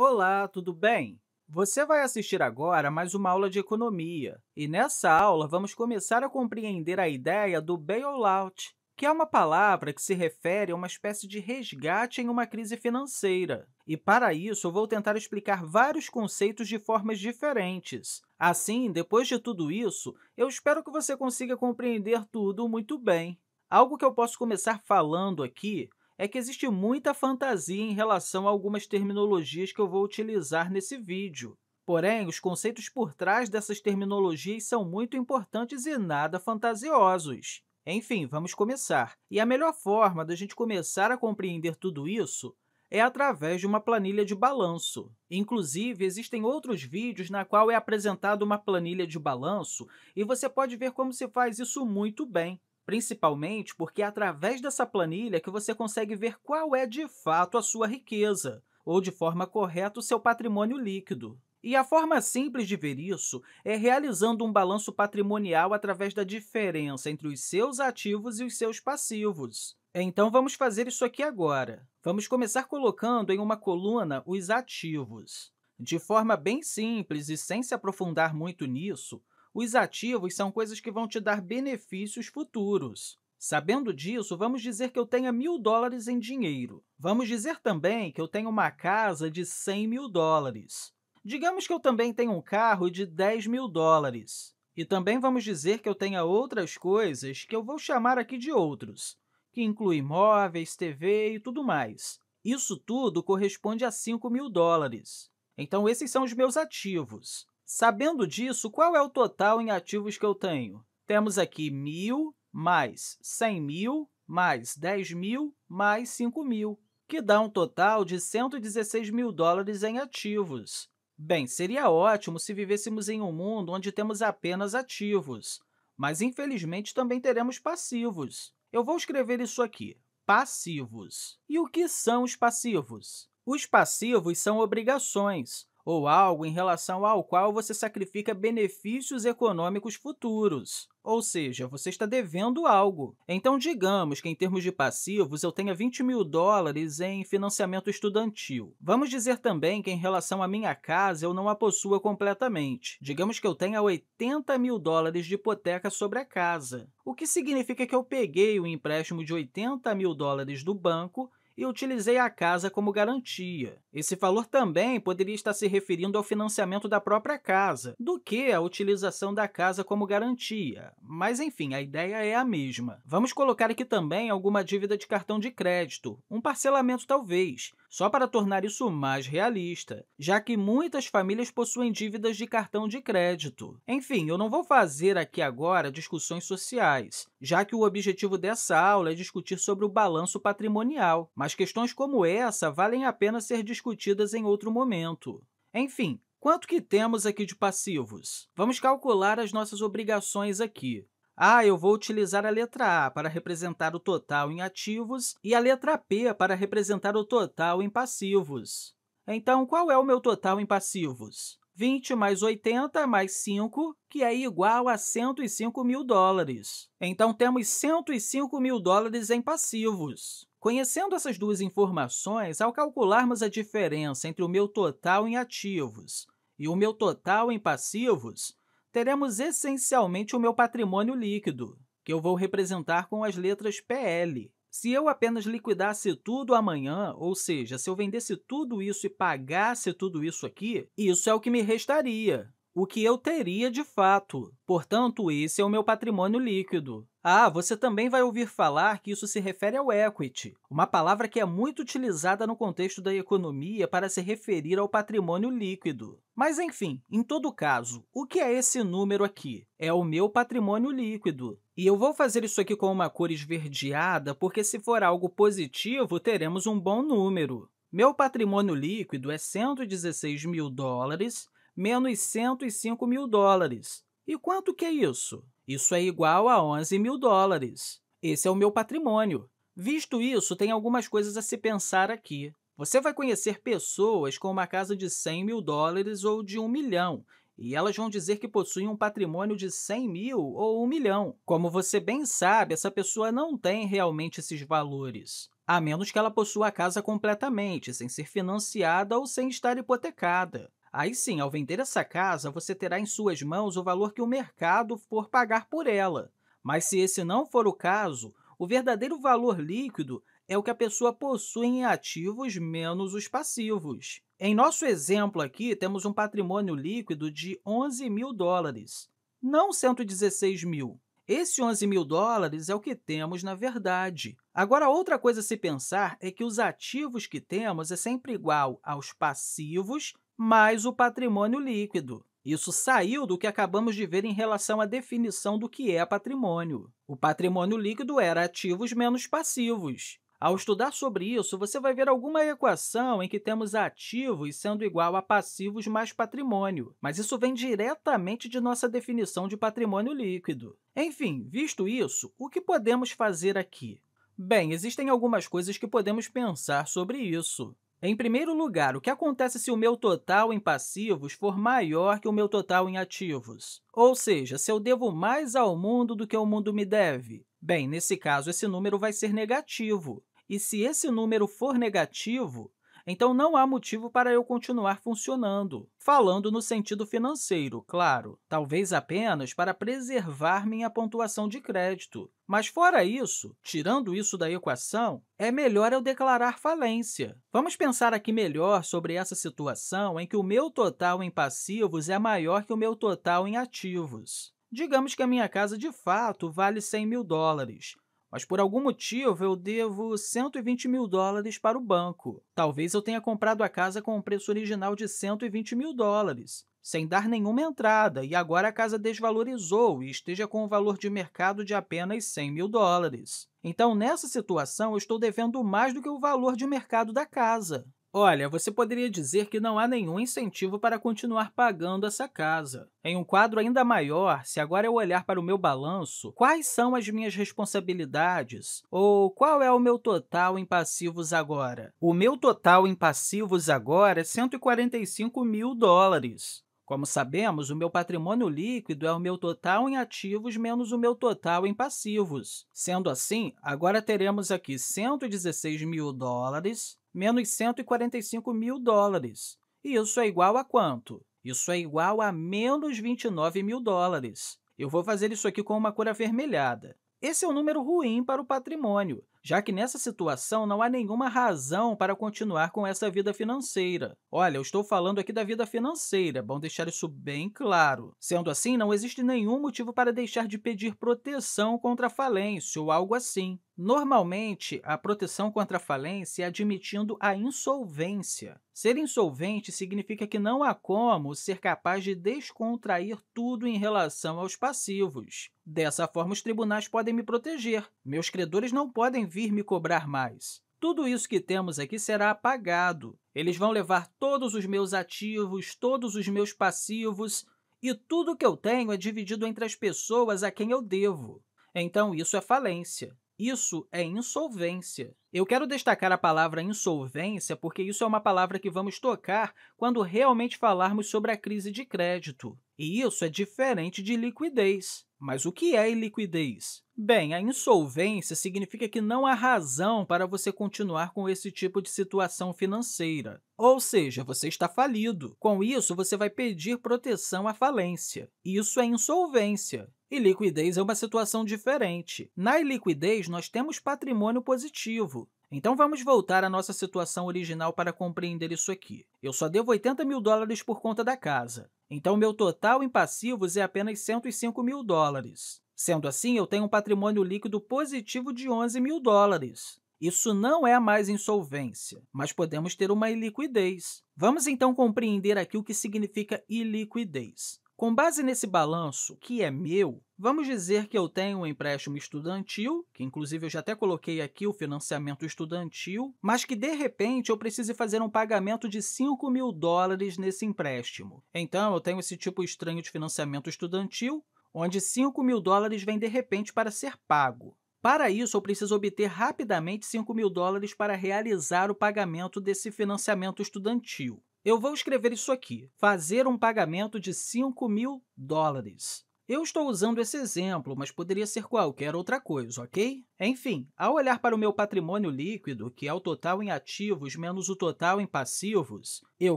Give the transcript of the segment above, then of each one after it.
Olá, tudo bem? Você vai assistir agora mais uma aula de economia, e nessa aula vamos começar a compreender a ideia do bailout, que é uma palavra que se refere a uma espécie de resgate em uma crise financeira. E, para isso, eu vou tentar explicar vários conceitos de formas diferentes. Assim, depois de tudo isso, eu espero que você consiga compreender tudo muito bem. Algo que eu posso começar falando aqui é que existe muita fantasia em relação a algumas terminologias que eu vou utilizar nesse vídeo. Porém, os conceitos por trás dessas terminologias são muito importantes e nada fantasiosos. Enfim, vamos começar. E a melhor forma da gente começar a compreender tudo isso é através de uma planilha de balanço. Inclusive, existem outros vídeos na qual é apresentada uma planilha de balanço e você pode ver como se faz isso muito bem principalmente porque é através dessa planilha que você consegue ver qual é, de fato, a sua riqueza, ou, de forma correta, o seu patrimônio líquido. E a forma simples de ver isso é realizando um balanço patrimonial através da diferença entre os seus ativos e os seus passivos. Então, vamos fazer isso aqui agora. Vamos começar colocando em uma coluna os ativos. De forma bem simples e sem se aprofundar muito nisso, os ativos são coisas que vão te dar benefícios futuros. Sabendo disso, vamos dizer que eu tenha mil dólares em dinheiro. Vamos dizer também que eu tenho uma casa de 100 mil dólares. Digamos que eu também tenho um carro de 10 mil dólares. E também vamos dizer que eu tenha outras coisas que eu vou chamar aqui de outros, que incluem móveis, TV e tudo mais. Isso tudo corresponde a 5 mil dólares. Então, esses são os meus ativos. Sabendo disso, qual é o total em ativos que eu tenho? Temos aqui 1.000 mais 100 mil mais 10 mil mais 5 mil, que dá um total de 116 mil dólares em ativos. Bem, seria ótimo se vivêssemos em um mundo onde temos apenas ativos, mas, infelizmente, também teremos passivos. Eu vou escrever isso aqui, passivos. E o que são os passivos? Os passivos são obrigações, ou algo em relação ao qual você sacrifica benefícios econômicos futuros, ou seja, você está devendo algo. Então, digamos que, em termos de passivos, eu tenha 20 mil dólares em financiamento estudantil. Vamos dizer também que, em relação à minha casa, eu não a possua completamente. Digamos que eu tenha 80 mil dólares de hipoteca sobre a casa, o que significa que eu peguei o empréstimo de 80 mil dólares do banco e utilizei a casa como garantia. Esse valor também poderia estar se referindo ao financiamento da própria casa, do que a utilização da casa como garantia. Mas, enfim, a ideia é a mesma. Vamos colocar aqui também alguma dívida de cartão de crédito, um parcelamento talvez, só para tornar isso mais realista, já que muitas famílias possuem dívidas de cartão de crédito. Enfim, eu não vou fazer aqui agora discussões sociais, já que o objetivo dessa aula é discutir sobre o balanço patrimonial, mas questões como essa valem a pena ser discutidas em outro momento. Enfim, quanto que temos aqui de passivos? Vamos calcular as nossas obrigações aqui. Ah, eu vou utilizar a letra A para representar o total em ativos e a letra P para representar o total em passivos. Então, qual é o meu total em passivos? 20 mais 80 mais 5, que é igual a 105 mil dólares. Então, temos 105 mil dólares em passivos. Conhecendo essas duas informações, ao calcularmos a diferença entre o meu total em ativos e o meu total em passivos, teremos essencialmente o meu patrimônio líquido, que eu vou representar com as letras PL. Se eu apenas liquidasse tudo amanhã, ou seja, se eu vendesse tudo isso e pagasse tudo isso aqui, isso é o que me restaria o que eu teria de fato. Portanto, esse é o meu patrimônio líquido. Ah, você também vai ouvir falar que isso se refere ao equity, uma palavra que é muito utilizada no contexto da economia para se referir ao patrimônio líquido. Mas, enfim, em todo caso, o que é esse número aqui? É o meu patrimônio líquido. E eu vou fazer isso aqui com uma cor esverdeada, porque se for algo positivo, teremos um bom número. Meu patrimônio líquido é 116 mil dólares menos 105 mil dólares. E quanto que é isso? Isso é igual a 11 mil dólares. Esse é o meu patrimônio. Visto isso, tem algumas coisas a se pensar aqui. Você vai conhecer pessoas com uma casa de 100 mil dólares ou de 1 milhão, e elas vão dizer que possuem um patrimônio de 100 mil ou 1 milhão. Como você bem sabe, essa pessoa não tem realmente esses valores. a menos que ela possua a casa completamente, sem ser financiada ou sem estar hipotecada. Aí sim, ao vender essa casa, você terá em suas mãos o valor que o mercado for pagar por ela. Mas se esse não for o caso, o verdadeiro valor líquido é o que a pessoa possui em ativos menos os passivos. Em nosso exemplo aqui, temos um patrimônio líquido de 11 mil dólares, não 116 mil. Esse 11 mil dólares é o que temos na verdade. Agora, outra coisa a se pensar é que os ativos que temos é sempre igual aos passivos mais o patrimônio líquido. Isso saiu do que acabamos de ver em relação à definição do que é patrimônio. O patrimônio líquido era ativos menos passivos. Ao estudar sobre isso, você vai ver alguma equação em que temos ativos sendo igual a passivos mais patrimônio, mas isso vem diretamente de nossa definição de patrimônio líquido. Enfim, visto isso, o que podemos fazer aqui? Bem, existem algumas coisas que podemos pensar sobre isso. Em primeiro lugar, o que acontece se o meu total em passivos for maior que o meu total em ativos? Ou seja, se eu devo mais ao mundo do que o mundo me deve? Bem, nesse caso, esse número vai ser negativo. E se esse número for negativo, então não há motivo para eu continuar funcionando, falando no sentido financeiro, claro, talvez apenas para preservar minha pontuação de crédito. Mas, fora isso, tirando isso da equação, é melhor eu declarar falência. Vamos pensar aqui melhor sobre essa situação em que o meu total em passivos é maior que o meu total em ativos. Digamos que a minha casa, de fato, vale 100 mil dólares, mas por algum motivo eu devo 120 mil dólares para o banco. Talvez eu tenha comprado a casa com o preço original de 120 mil dólares, sem dar nenhuma entrada, e agora a casa desvalorizou e esteja com um valor de mercado de apenas 100 mil dólares. Então, nessa situação, eu estou devendo mais do que o valor de mercado da casa. Olha, você poderia dizer que não há nenhum incentivo para continuar pagando essa casa. Em um quadro ainda maior, se agora eu olhar para o meu balanço, quais são as minhas responsabilidades? Ou qual é o meu total em passivos agora? O meu total em passivos agora é 145 mil dólares. Como sabemos, o meu patrimônio líquido é o meu total em ativos menos o meu total em passivos. Sendo assim, agora teremos aqui 116 mil dólares menos 145 mil dólares. E isso é igual a quanto? Isso é igual a menos 29 mil dólares. Eu vou fazer isso aqui com uma cor avermelhada. Esse é um número ruim para o patrimônio, já que nessa situação não há nenhuma razão para continuar com essa vida financeira. Olha, eu estou falando aqui da vida financeira, é bom deixar isso bem claro. Sendo assim, não existe nenhum motivo para deixar de pedir proteção contra a falência ou algo assim. Normalmente, a proteção contra a falência é admitindo a insolvência. Ser insolvente significa que não há como ser capaz de descontrair tudo em relação aos passivos. Dessa forma, os tribunais podem me proteger. Meus credores não podem vir me cobrar mais. Tudo isso que temos aqui será apagado. Eles vão levar todos os meus ativos, todos os meus passivos, e tudo que eu tenho é dividido entre as pessoas a quem eu devo. Então, isso é falência. Isso é insolvência. Eu quero destacar a palavra insolvência porque isso é uma palavra que vamos tocar quando realmente falarmos sobre a crise de crédito. E isso é diferente de liquidez. Mas o que é iliquidez? Bem, a insolvência significa que não há razão para você continuar com esse tipo de situação financeira. Ou seja, você está falido. Com isso, você vai pedir proteção à falência. Isso é insolvência. E liquidez é uma situação diferente. Na iliquidez, nós temos patrimônio positivo. Então, vamos voltar à nossa situação original para compreender isso aqui. Eu só devo 80 mil dólares por conta da casa. Então, meu total em passivos é apenas 105 mil dólares. Sendo assim, eu tenho um patrimônio líquido positivo de 11 mil dólares. Isso não é mais insolvência, mas podemos ter uma iliquidez. Vamos, então, compreender aqui o que significa iliquidez. Com base nesse balanço, que é meu, vamos dizer que eu tenho um empréstimo estudantil, que inclusive eu já até coloquei aqui o financiamento estudantil, mas que, de repente, eu precise fazer um pagamento de 5 mil dólares nesse empréstimo. Então, eu tenho esse tipo estranho de financiamento estudantil, onde 5 mil dólares vem de repente para ser pago. Para isso, eu preciso obter rapidamente 5 mil dólares para realizar o pagamento desse financiamento estudantil. Eu vou escrever isso aqui, fazer um pagamento de 5 mil dólares. Eu estou usando esse exemplo, mas poderia ser qualquer outra coisa, ok? Enfim, ao olhar para o meu patrimônio líquido, que é o total em ativos menos o total em passivos, eu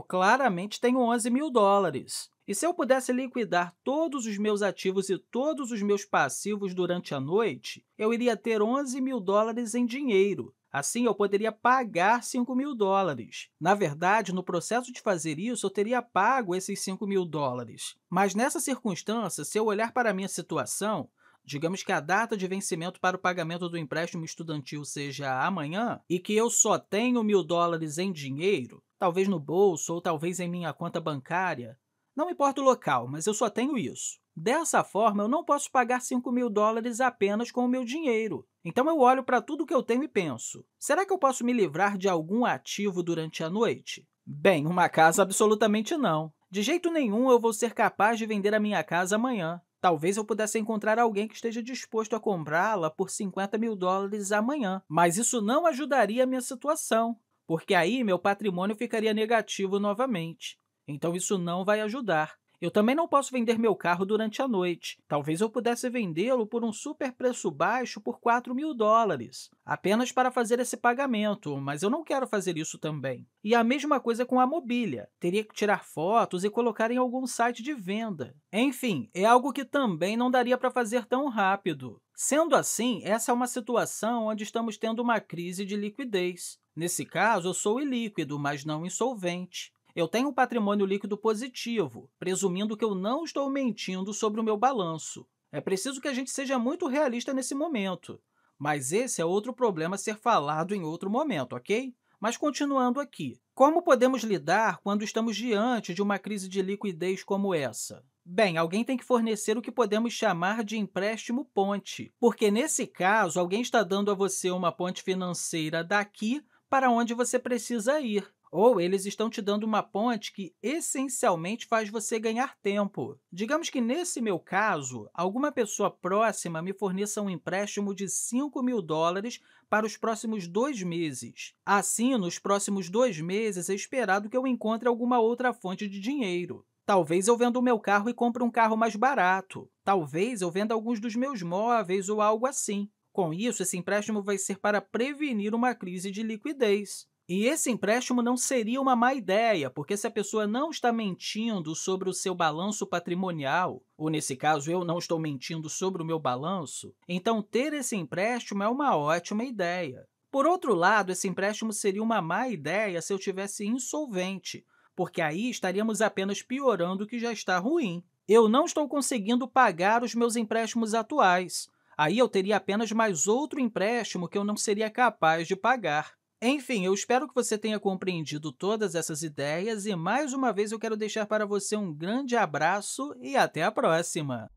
claramente tenho 11 mil dólares. E se eu pudesse liquidar todos os meus ativos e todos os meus passivos durante a noite, eu iria ter 11 mil dólares em dinheiro. Assim, eu poderia pagar 5 mil dólares. Na verdade, no processo de fazer isso, eu teria pago esses 5 mil dólares. Mas, nessa circunstância, se eu olhar para a minha situação, digamos que a data de vencimento para o pagamento do empréstimo estudantil seja amanhã e que eu só tenho mil dólares em dinheiro, talvez no bolso ou talvez em minha conta bancária, não importa o local, mas eu só tenho isso. Dessa forma, eu não posso pagar 5 mil dólares apenas com o meu dinheiro. Então, eu olho para tudo que eu tenho e penso, será que eu posso me livrar de algum ativo durante a noite? Bem, uma casa absolutamente não. De jeito nenhum eu vou ser capaz de vender a minha casa amanhã. Talvez eu pudesse encontrar alguém que esteja disposto a comprá-la por 50 mil dólares amanhã, mas isso não ajudaria a minha situação, porque aí meu patrimônio ficaria negativo novamente. Então, isso não vai ajudar. Eu também não posso vender meu carro durante a noite. Talvez eu pudesse vendê-lo por um super preço baixo por 4 mil dólares, apenas para fazer esse pagamento, mas eu não quero fazer isso também. E a mesma coisa com a mobília. Teria que tirar fotos e colocar em algum site de venda. Enfim, é algo que também não daria para fazer tão rápido. Sendo assim, essa é uma situação onde estamos tendo uma crise de liquidez. Nesse caso, eu sou ilíquido, mas não insolvente. Eu tenho um patrimônio líquido positivo, presumindo que eu não estou mentindo sobre o meu balanço. É preciso que a gente seja muito realista nesse momento, mas esse é outro problema a ser falado em outro momento, ok? Mas continuando aqui, como podemos lidar quando estamos diante de uma crise de liquidez como essa? Bem, alguém tem que fornecer o que podemos chamar de empréstimo ponte, porque, nesse caso, alguém está dando a você uma ponte financeira daqui para onde você precisa ir ou eles estão te dando uma ponte que essencialmente faz você ganhar tempo. Digamos que, nesse meu caso, alguma pessoa próxima me forneça um empréstimo de 5 mil dólares para os próximos dois meses. Assim, nos próximos dois meses, é esperado que eu encontre alguma outra fonte de dinheiro. Talvez eu venda o meu carro e compre um carro mais barato. Talvez eu venda alguns dos meus móveis ou algo assim. Com isso, esse empréstimo vai ser para prevenir uma crise de liquidez. E esse empréstimo não seria uma má ideia, porque se a pessoa não está mentindo sobre o seu balanço patrimonial, ou nesse caso eu não estou mentindo sobre o meu balanço, então ter esse empréstimo é uma ótima ideia. Por outro lado, esse empréstimo seria uma má ideia se eu tivesse insolvente, porque aí estaríamos apenas piorando o que já está ruim. Eu não estou conseguindo pagar os meus empréstimos atuais. Aí eu teria apenas mais outro empréstimo que eu não seria capaz de pagar. Enfim, eu espero que você tenha compreendido todas essas ideias e, mais uma vez, eu quero deixar para você um grande abraço e até a próxima!